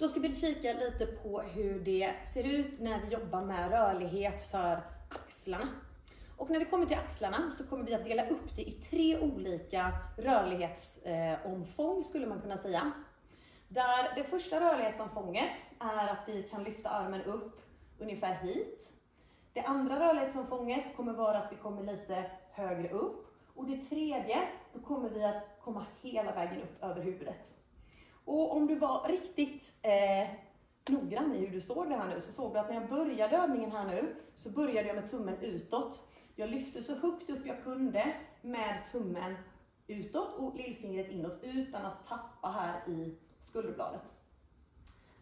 Då ska vi kika lite på hur det ser ut när vi jobbar med rörlighet för axlarna. Och när det kommer till axlarna så kommer vi att dela upp det i tre olika rörlighetsomfång skulle man kunna säga. Där det första rörlighetsomfånget är att vi kan lyfta armen upp ungefär hit. Det andra rörlighetsomfånget kommer vara att vi kommer lite högre upp. Och det tredje, då kommer vi att komma hela vägen upp över huvudet. Och om du var riktigt eh, noggrann i hur du såg det här nu, så såg du att när jag började övningen här nu, så började jag med tummen utåt. Jag lyfte så högt upp jag kunde med tummen utåt och lillfingret inåt utan att tappa här i skulderbladet.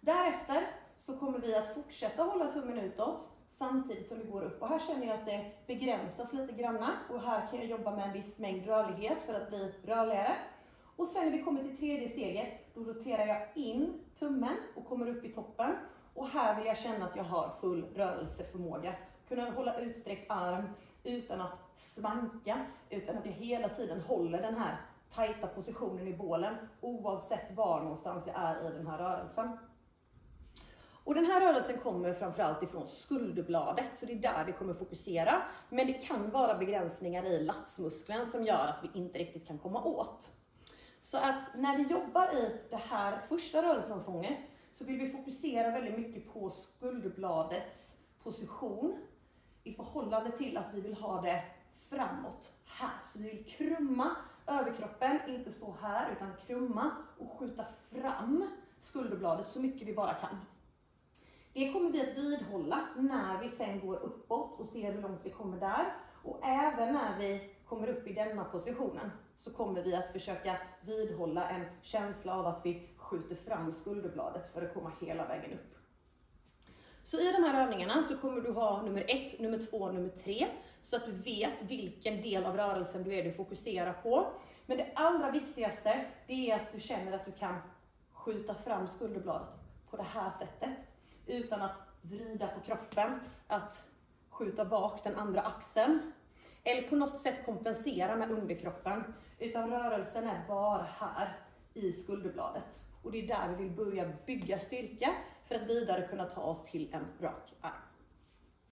Därefter så kommer vi att fortsätta hålla tummen utåt samtidigt som vi går upp. Och här känner jag att det begränsas lite granna och här kan jag jobba med en viss mängd rörlighet för att bli rörligare. Och sen när vi kommer till tredje steget, då roterar jag in tummen och kommer upp i toppen. Och här vill jag känna att jag har full rörelseförmåga. Kunna hålla utsträckt arm utan att svanka, utan att jag hela tiden håller den här tajta positionen i bålen oavsett var någonstans jag är i den här rörelsen. Och den här rörelsen kommer framförallt ifrån skulderbladet, så det är där vi kommer fokusera. Men det kan vara begränsningar i latsmuskeln som gör att vi inte riktigt kan komma åt. Så att när vi jobbar i det här första rörelseomfånget så vill vi fokusera väldigt mycket på skulderbladets position i förhållande till att vi vill ha det framåt här. Så vi vill krumma överkroppen, inte stå här utan krumma och skjuta fram skulderbladet så mycket vi bara kan. Det kommer vi att vidhålla när vi sen går uppåt och ser hur långt vi kommer där. Och även när vi kommer upp i denna positionen så kommer vi att försöka vidhålla en känsla av att vi skjuter fram skulderbladet för att komma hela vägen upp. Så i de här övningarna så kommer du ha nummer ett, nummer två, nummer tre, så att du vet vilken del av rörelsen du är du fokuserar på. Men det allra viktigaste, det är att du känner att du kan skjuta fram skulderbladet på det här sättet, utan att vrida på kroppen, att skjuta bak den andra axeln, eller på något sätt kompensera med underkroppen, utan rörelsen är bara här i skulderbladet. Och det är där vi vill börja bygga styrka för att vidare kunna ta oss till en rak arm.